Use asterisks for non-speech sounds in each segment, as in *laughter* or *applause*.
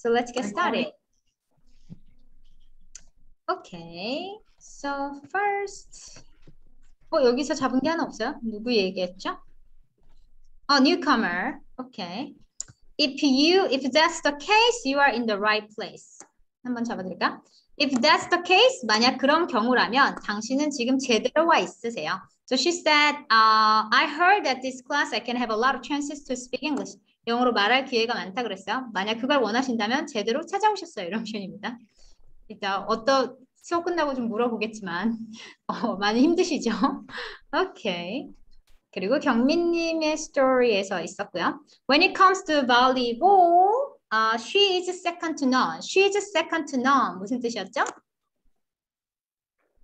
So let's get started. Okay. So first, 어 여기서 잡은 게 하나 없어요? 누구 얘기했죠? 어, newcomer. Okay. If you, if that's the case, you are in the right place. 한번 잡아드릴까? If that's the case, 만약 그런 경우라면 당신은 지금 제대로 와 있으세요. So she said, uh, I heard that this class I can have a lot of chances to speak English. 영어로 말할 기회가 많다 그랬어요. 만약 그걸 원하신다면 제대로 찾아오셨어요. 이런 표현입니다. 일단 어떤 수업 끝나고 좀 물어보겠지만 *laughs* 어, 많이 힘드시죠? *laughs* 오케이. 그리고 경민님의 스토리에서 있었고요. When it comes to volleyball, uh, she is second to none. She is second to none. 무슨 뜻이었죠?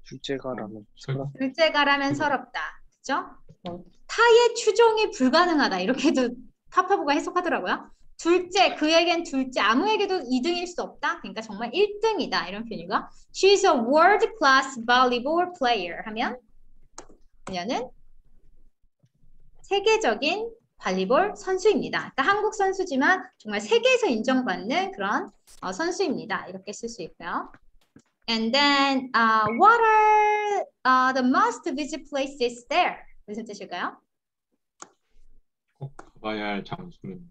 둘째가라면 설- 둘째가라면 서럽다. 그죠? 뭐, 타의 추종이 불가능하다. 이렇게도 파파부가 해석하더라고요. 둘째, 그에겐 둘째, 아무에게도 2등일 수 없다. 그러니까 정말 1등이다. 이런 표현이고. She's a world class volleyball player 하면 그녀는 세계적인 발리볼 선수입니다. 그러니까 한국 선수지만 정말 세계에서 인정받는 그런 어, 선수입니다. 이렇게 쓸 수 있고요. And then, uh, what are uh, the must visit places there? 무슨 뜻일까요? 꼭 가봐야 할 장소는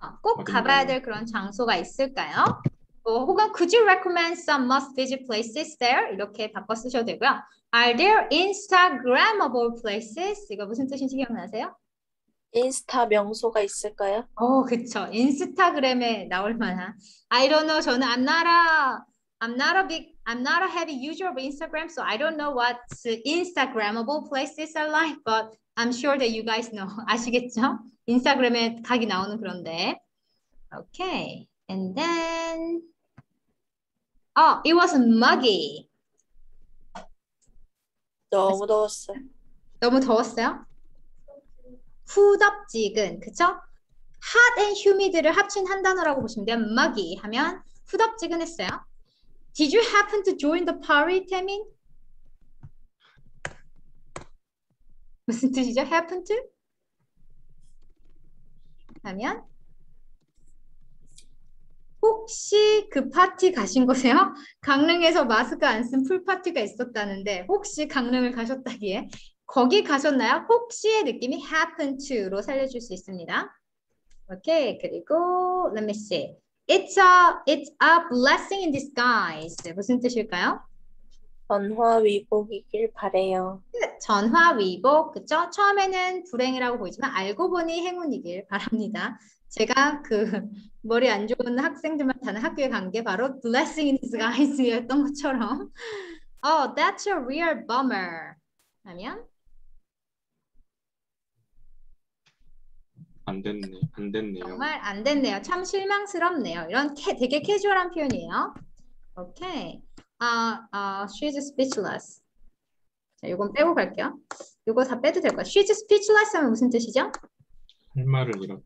어, 꼭 어딘가요? 가봐야 될 그런 장소가 있을까요? 어, 혹은 could you recommend some must visit places there? 이렇게 바꿔 쓰셔도 되고요. Are there Instagrammable places? 이거 무슨 뜻인지 기억나세요? 인스타 명소가 있을까요? 어, 그쵸. 인스타그램에 나올 만한. I don't know. 저는 I'm not a I'm not a big I'm not a heavy user of Instagram, so I don't know what Instagrammable places are like, but I'm sure that you guys know. 아시겠죠? 인스타그램에 각이 나오는 그런데. Okay. And then Oh, it was muggy. 너무 더웠어요. 너무 더웠어요? 후덥지근, 그쵸? hot and humid를 합친 한 단어라고 보시면 돼요. muggy 하면 후덥지근했어요. Did you happen to join the party, 태민? 무슨 뜻이죠? happen to? 하면 혹시 그 파티 가신 거세요? 강릉에서 마스크 안 쓴 풀파티가 있었다는데 혹시 강릉을 가셨다기에 거기 가셨나요? 혹시의 느낌이 happen to로 살려줄 수 있습니다. 오케이 그리고 let me see. It's a it's a blessing in disguise. 무슨 뜻일까요? 전화 위복이길 바래요. 전화위복 그죠? 처음에는 불행이라고 보이지만 알고 보니 행운이길 바랍니다. 제가 그 머리 안 좋은 학생들만 다는 학교에 간 게 바로 blessing in disguise였던 것처럼. *laughs* Oh, that's a real bummer. 하면 안 됐네, 안 됐네요. 정말 안 됐네요. 참 실망스럽네요. 이런 캐, 되게 캐주얼한 표현이에요. 오케이. 아, 아, she's speechless. 자, 이건 빼고 갈게요. 이거 다 빼도 될 거예요. She's speechless 하면 무슨 뜻이죠? 할 말을 잃었.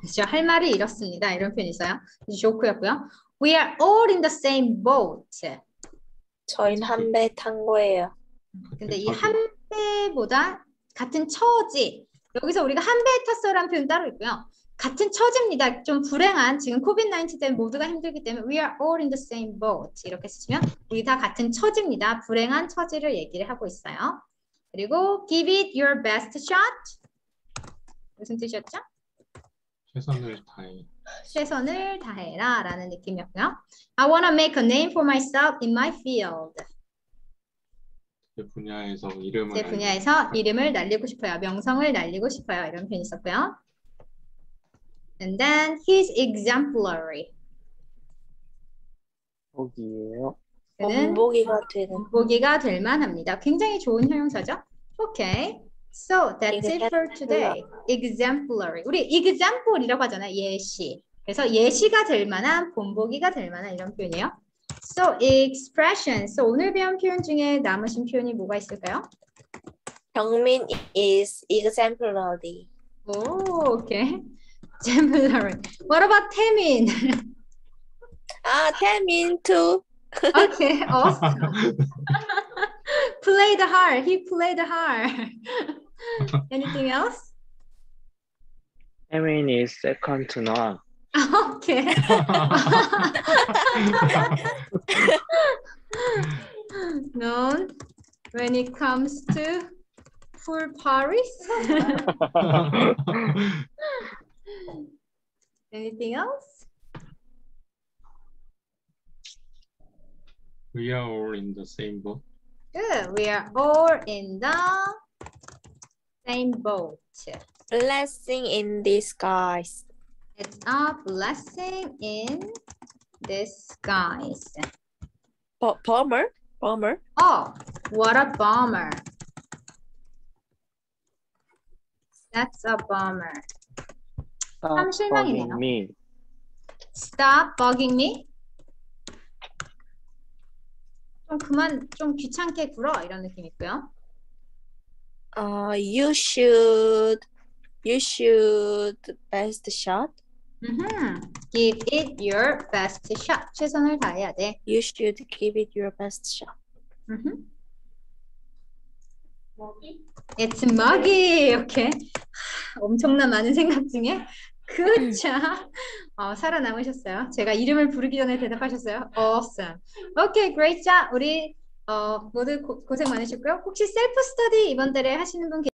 그렇죠. 할 말을 잃었습니다. 이런 표현이 있어요. 조크였고요. We are all in the same boat. 저희는 한 배 탄 거예요. 근데 이 한 배보다 같은 처지. 여기서 우리가 한 배에 탔어라는 표현 따로 있고요. 같은 처지입니다. 좀 불행한 지금 코비드 19 때문에 모두가 힘들기 때문에 we are all in the same boat 이렇게 쓰시면 우리 다 같은 처지입니다. 불행한 처지를 얘기를 하고 있어요. 그리고 give it your best shot 무슨 뜻이었죠? 최선을 다해. 최선을 다해라 라는 느낌이었고요. I wanna make a name for myself in my field. 제 분야에서 이름을 제 분야에서 이름을 날리고 싶어요. 명성을 날리고 싶어요. 이런 표현이 있었고요. And then he's exemplary. 그는 원복이가 되는 보기가 될 만합니다. 굉장히 좋은 형용사죠. Okay. So that's it for today. Exemplary. 우리 example이라고 하잖아요. 예시. 그래서 예시가 될 만한, 본보기가 될 만한 이런 표현이에요. So expression. So 오늘 배운 표현 중에 남으신 표현이 뭐가 있을까요? 경민 is exemplary. 오, 오케이. Exemplary. What about 태민? 아, 태민 too. Okay, awesome. played hard. He played hard. Anything else? Emin is second to none. Okay. Known when it comes to pool parties. Anything else? We are all in the same boat. Good. We are all in the same boat. Blessing in disguise. It's a blessing in disguise. Bu- bummer. Bummer. Oh, what a bummer. That's a bummer. 참 Stop 실망이네요. bugging me. Stop bugging me. 좀 그만 좀 귀찮게 굴어 이런 느낌 있고요. Uh, you should. You should best shot. 음흠. Give it your best shot. 최선을 다해야 돼. You should give it your best shot. 음흠. It's muggy. 오케이. 엄청난 많은 생각 중에 good job. 어, 살아남으셨어요. 제가 이름을 부르기 전에 대답하셨어요. Awesome. 오케이, great job. 우리 어, 모두 고, 고생 많으셨고요. 혹시 셀프 스터디 이번 달에 하시는 분